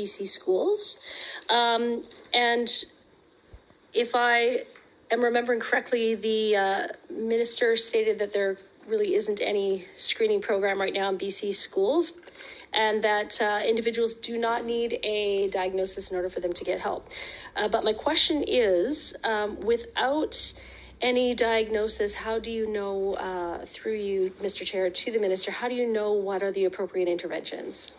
BC schools. Um, and if I am remembering correctly, the uh, minister stated that there really isn't any screening program right now in BC schools and that uh, individuals do not need a diagnosis in order for them to get help. Uh, but my question is um, without any diagnosis, how do you know, uh, through you, Mr. Chair, to the minister, how do you know what are the appropriate interventions?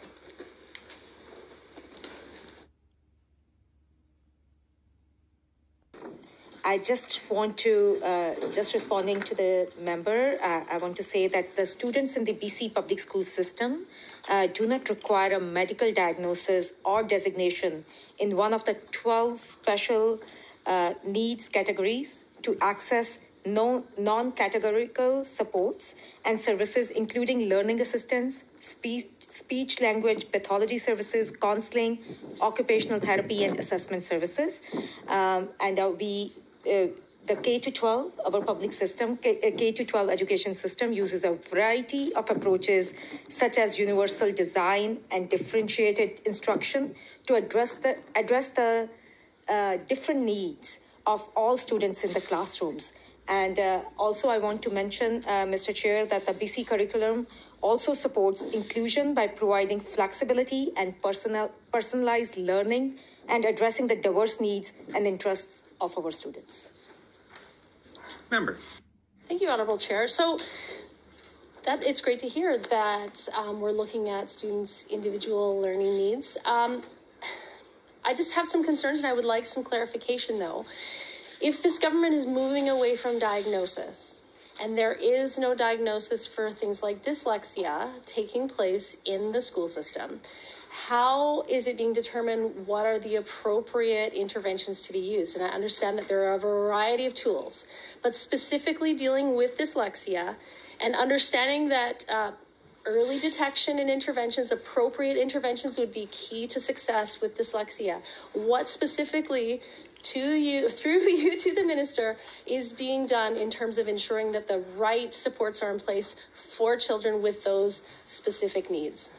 I just want to, uh, just responding to the member, uh, I want to say that the students in the BC public school system uh, do not require a medical diagnosis or designation in one of the 12 special uh, needs categories to access no, non categorical supports and services, including learning assistance, speech, speech language pathology services, counseling, occupational therapy, and assessment services. Um, and uh, we the K to 12, our public system, K, uh, K to 12 education system uses a variety of approaches such as universal design and differentiated instruction to address the address the uh, different needs of all students in the classrooms. And uh, also, I want to mention, uh, Mr. Chair, that the BC curriculum also supports inclusion by providing flexibility and personal, personalized learning and addressing the diverse needs and interests of our students. Member. Thank you, Honorable Chair. So that it's great to hear that um, we're looking at students' individual learning needs. Um, I just have some concerns, and I would like some clarification, though. If this government is moving away from diagnosis, and there is no diagnosis for things like dyslexia taking place in the school system, how is it being determined what are the appropriate interventions to be used? And I understand that there are a variety of tools, but specifically dealing with dyslexia and understanding that uh, early detection and interventions, appropriate interventions would be key to success with dyslexia. What specifically to you through you to the minister is being done in terms of ensuring that the right supports are in place for children with those specific needs?